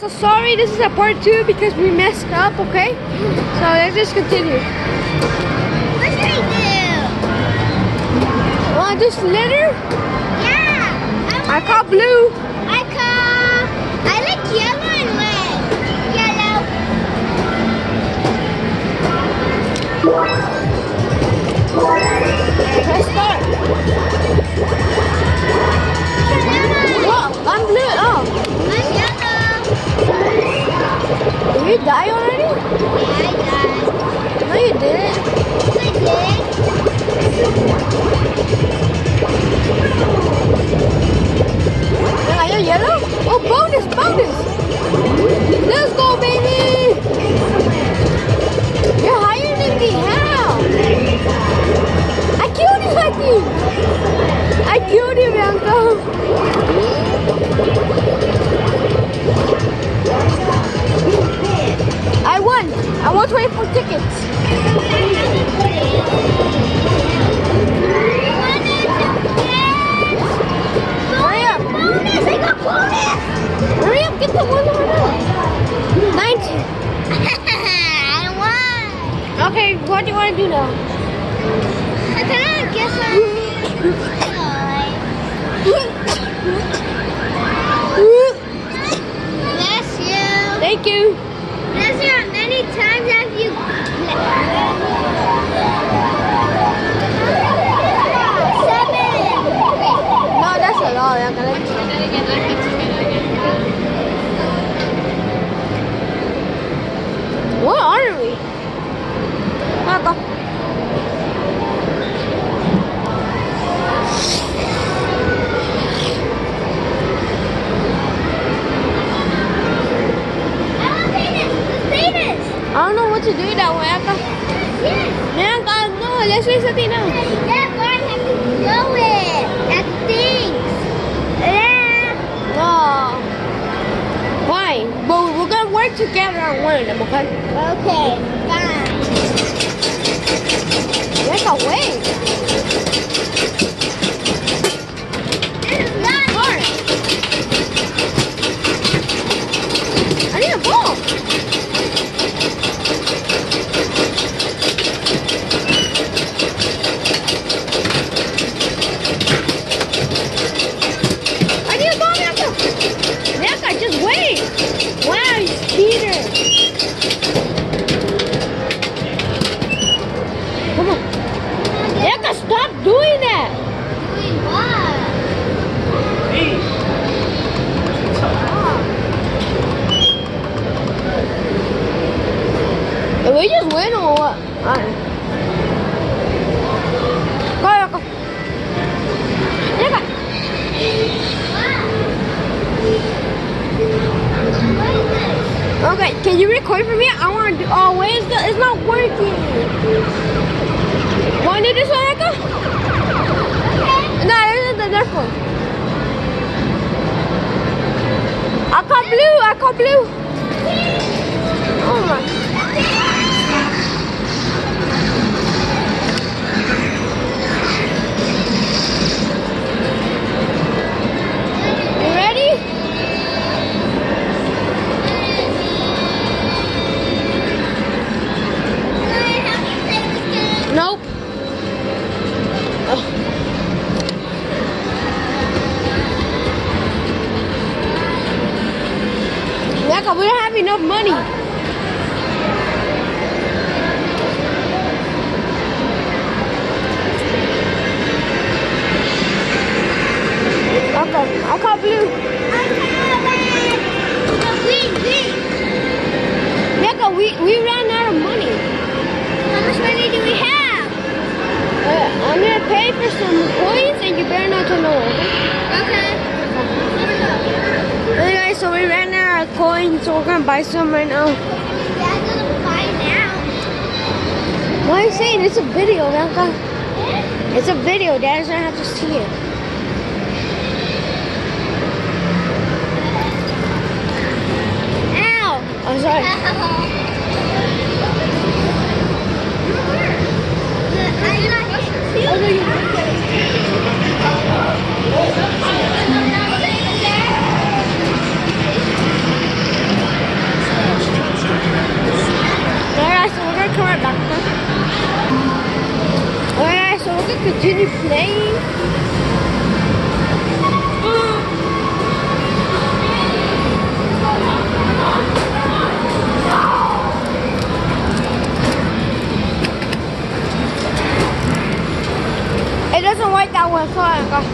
So sorry, this is a part two because we messed up, okay? So let's just continue. What should we do? Want this litter? Yeah. I, I call blue. I call, I like yellow and red. Yellow. Let's start. You die already? I died. No, you didn't. I did. Are you yellow? Oh, bonus, bonus! Let's go, baby! You're higher than me. How? I killed him, I. I killed him, Uncle. I'm saying it's a video, Bianca. It's a video. Dad gonna have to see it. Ow! I'm sorry. Oh, Alright, so we're gonna come right back gonna continue playing? It doesn't work that way, so I got...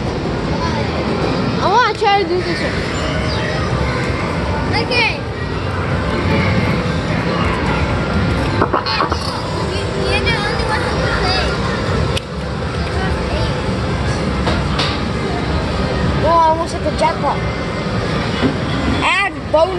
I wanna try to do this one.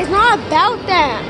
it's not about that.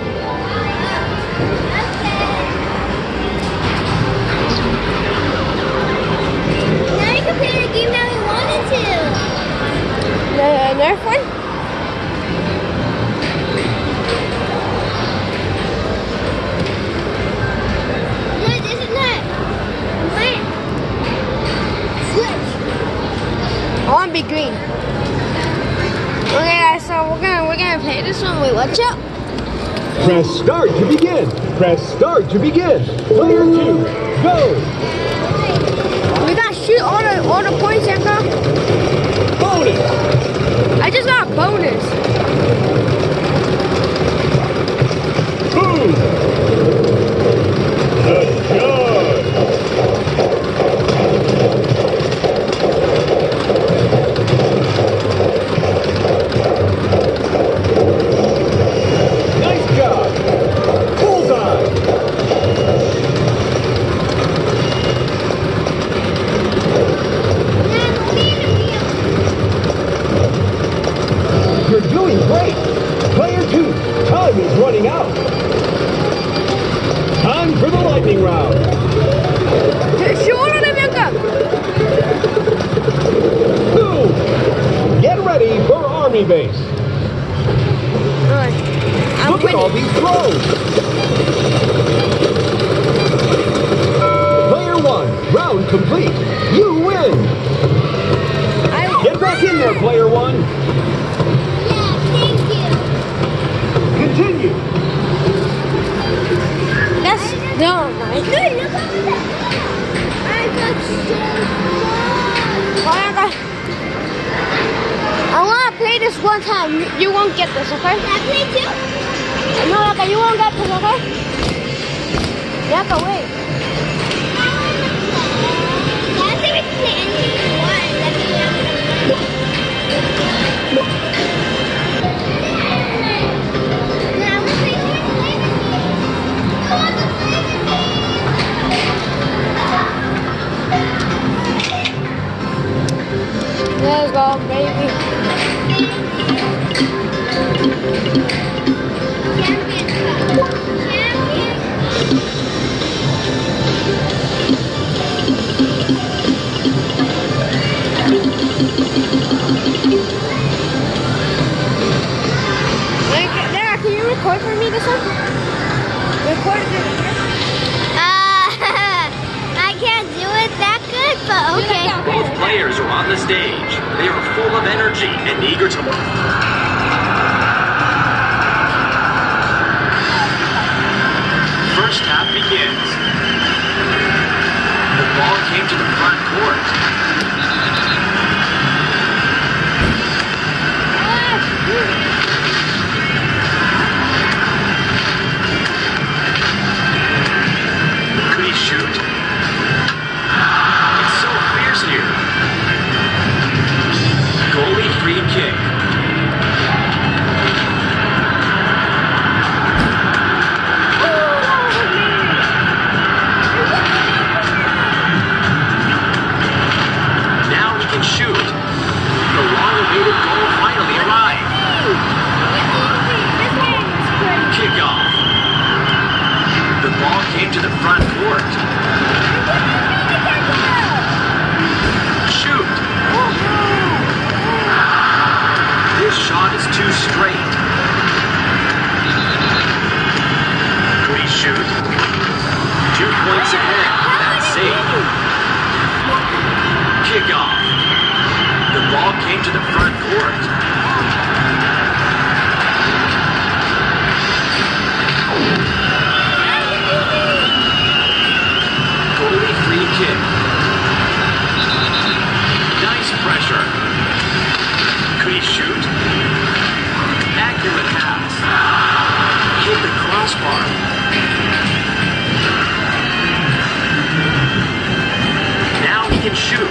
Press start to begin. Player two, go! One time. You won't get this, okay? Yeah, me too. No, okay, you won't get this, okay? Yaka, wait. Let's go, baby record for me this one? Record it. Thank you.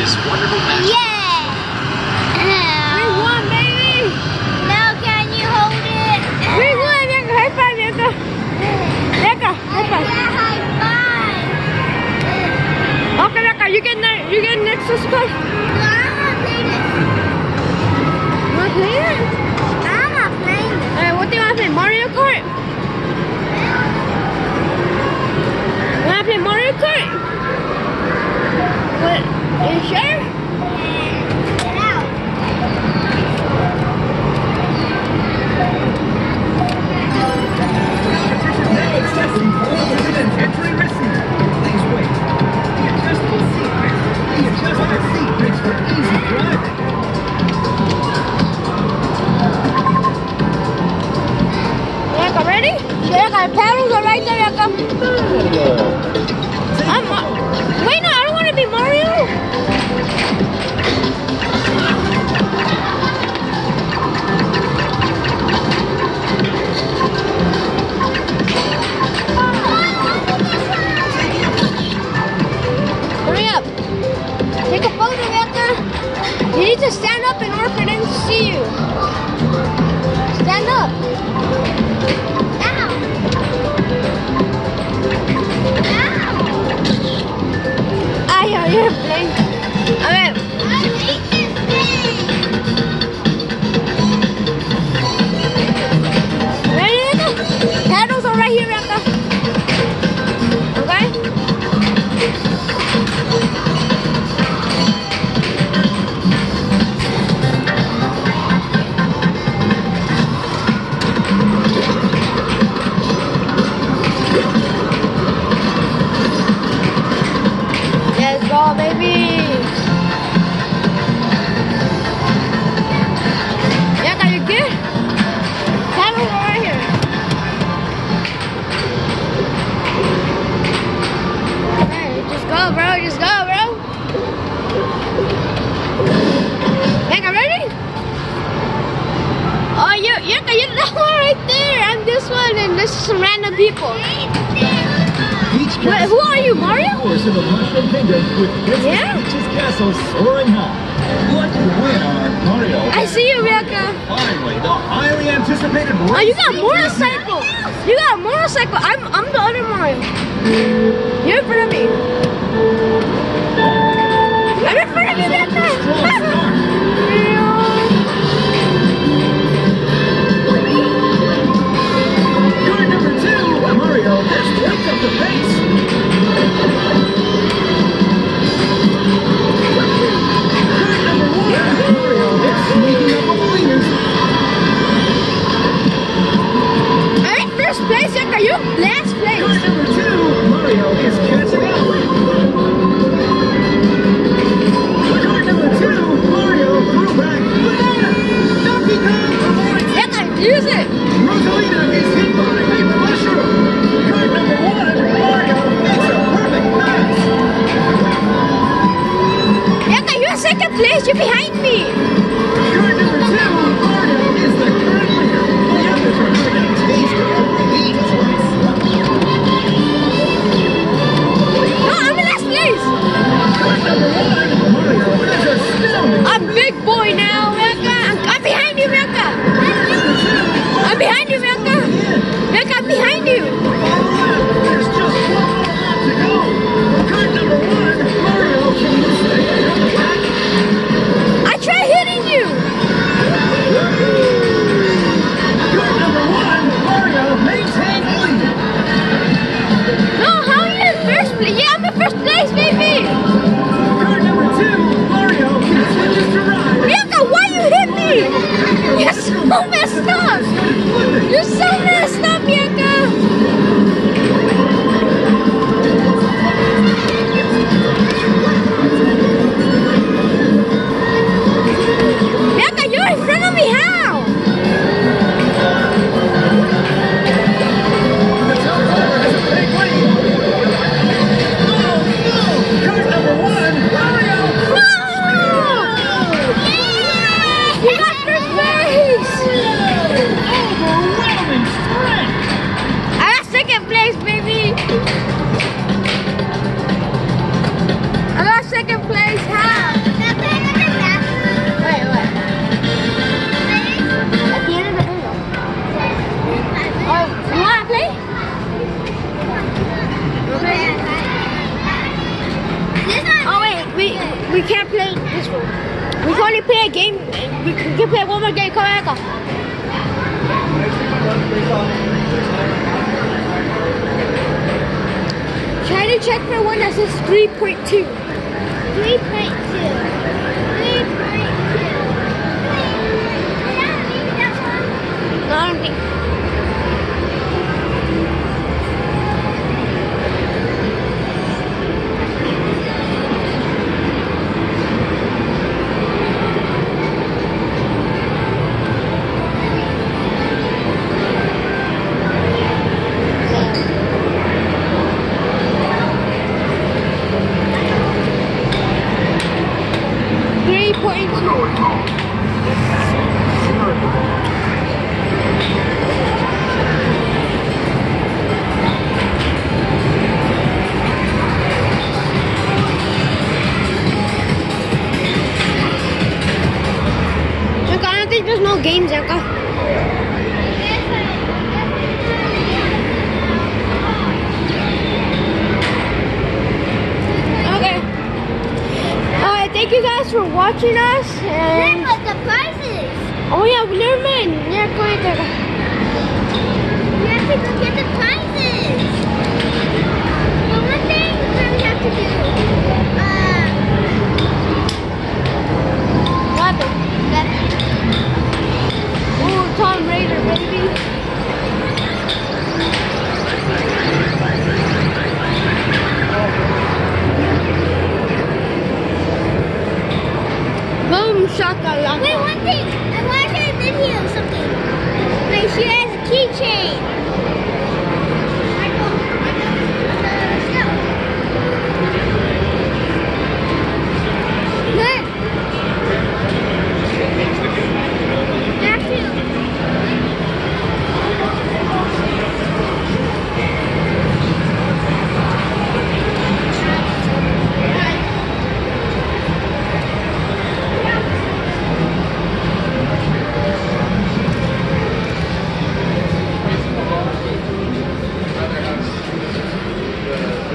this wonderful They got paddles are right there. Got... I'm, uh, wait, no, I don't want to be Mario. Hurry up. Take a photo, Bianca. You need to stand up in order for them to see you. Stand up. A ver. is 3.2. 3.2. I don't think watching us. And the prizes. oh yeah, mind. Yeah, go ahead. We have to go get the prizes. But one thing that we have to do. Uh, What happened? Ooh, Tomb Raider, baby. Shakalaka. wait, one thing. I watched a video of something. Like she has a keychain. Look. Have to.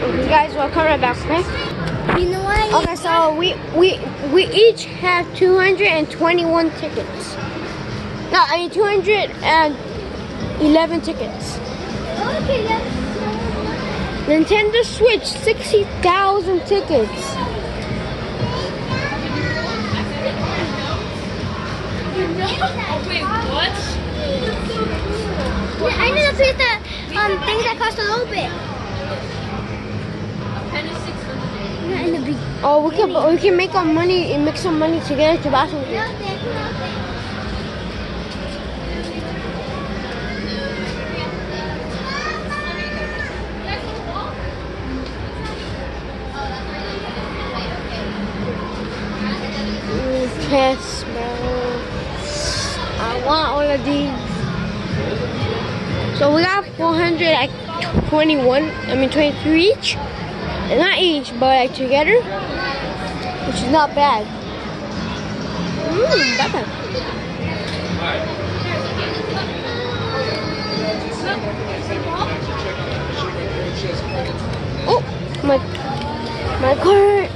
Okay, guys, welcome right back, okay? You know what? Okay, so we we we each have 221 tickets. No, I mean 211 tickets. Okay, let's Nintendo Switch, 60,000 tickets. Wait, what? I need to pick the um things that cost a little bit. Not in the big. Oh, we can we can make our money and make some money together to buy something. Yes, bro. I want all of these. So we got 421, I mean 23 each. Not each, but like together. Which is not bad. Mmm, better. Oh, my, my cart.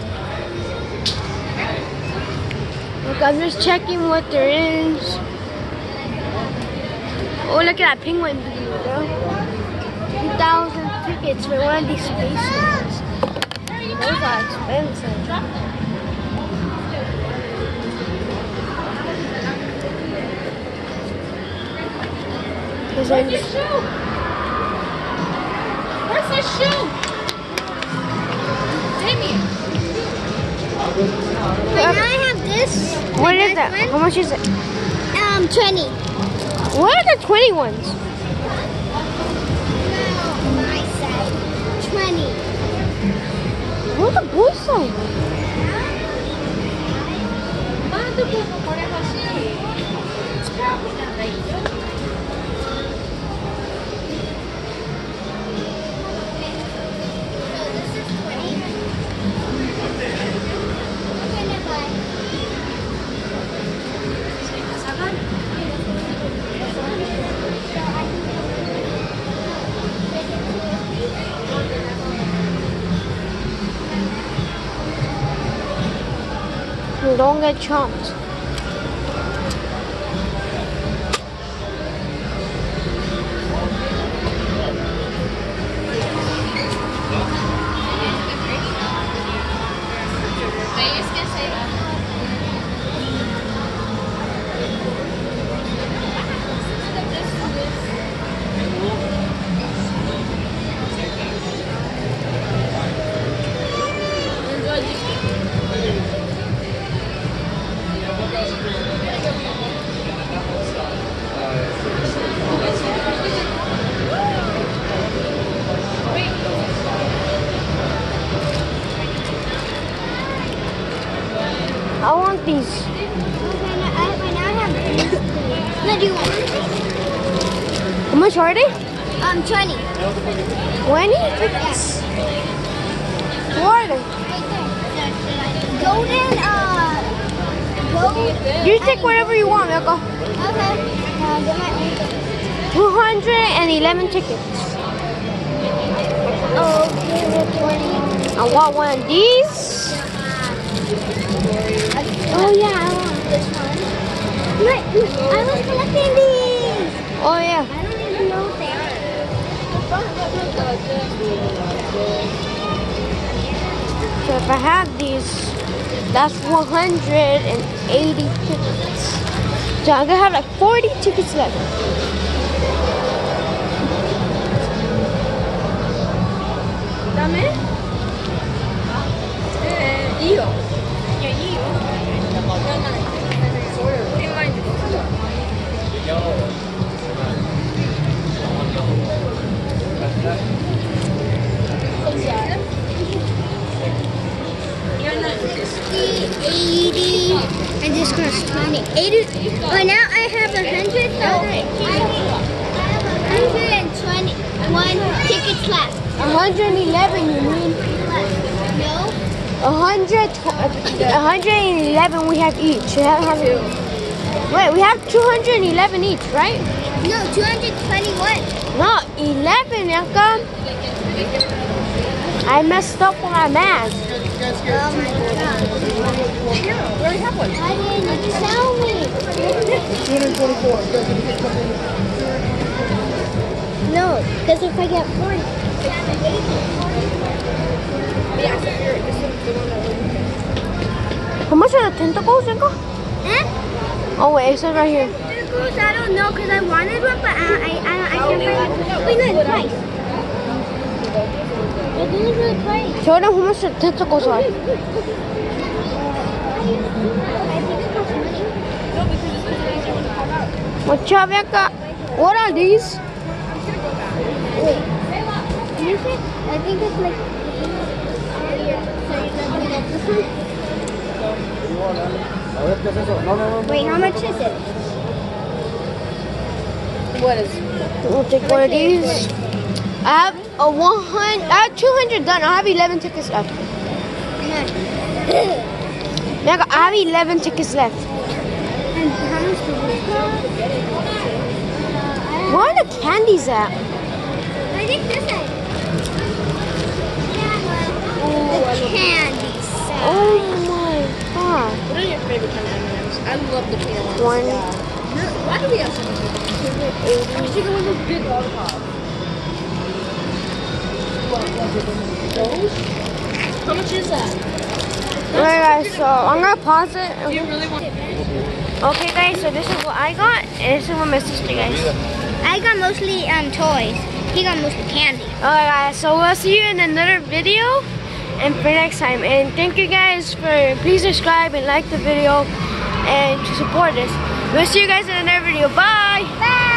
Look, I'm just checking what there is. Oh, look at that penguin video, bro. 2,000 tickets for one of these spaces. Those are expensive. Cause I'm just, Where's the shoe? Damien. Now I have this. what is that? best How much is it? friend. Um, 20. What are the 20 ones? No, my side. 20. What are the boy side? ¿Cuánto Don't get I want these. Okay, now I, now I have this. What do you want? How much are they? Um, 20. 20? Yes. What are they? Golden, uh, gold. You take whatever you want, Miko. Okay. Uh, get my 211 tickets. Okay, 20. I want one of these. Oh yeah, I want. This one. Look, I was collecting these. Oh yeah. I don't even know what they are. So if I have these, that's 180 tickets. So I'm gonna have like 40 tickets left. Have each. We have, have, wait, we have 211 each, right? No, 221. No, 11, Yanka. I messed up on my math. Oh my god. We already have one. Why didn't you tell me? 224. You guys gonna get? No, because if I get 40. Yeah, How much are the tentacles, Yanka? Eh? Oh, wait, it says right here. Tentacles, I don't know because I wanted one, but I, I, I, I can't find it. Wait, no, it's twice. Show them how much the tentacles are. I think it costs money. No, because this is easier when it come. What's up, Yanka? What are these? Wait. I think it's like. Wait, how much is it? What is? We'll take one of these. I have a 100, I have 200 done. I have 11 tickets left. Yanka, I have 11 tickets left. And how much does this? Where are the candies at? I think this is. The oh, candy set. Oh my. What are your favorite kind of M&Ms? I love the peanut ones. One. Why do we have so many? Because you can have those big lollipops. Those? How much is that? Alright guys, so I'm gonna pause it. Do you really want? Okay guys, so this is what I got, and this is what my sister got. I got mostly um toys. He got mostly candy. Alright guys, so we'll see you in another video and for next time. And thank you guys for please subscribe and like the video and to support us. We'll see you guys in another video. Bye! Bye.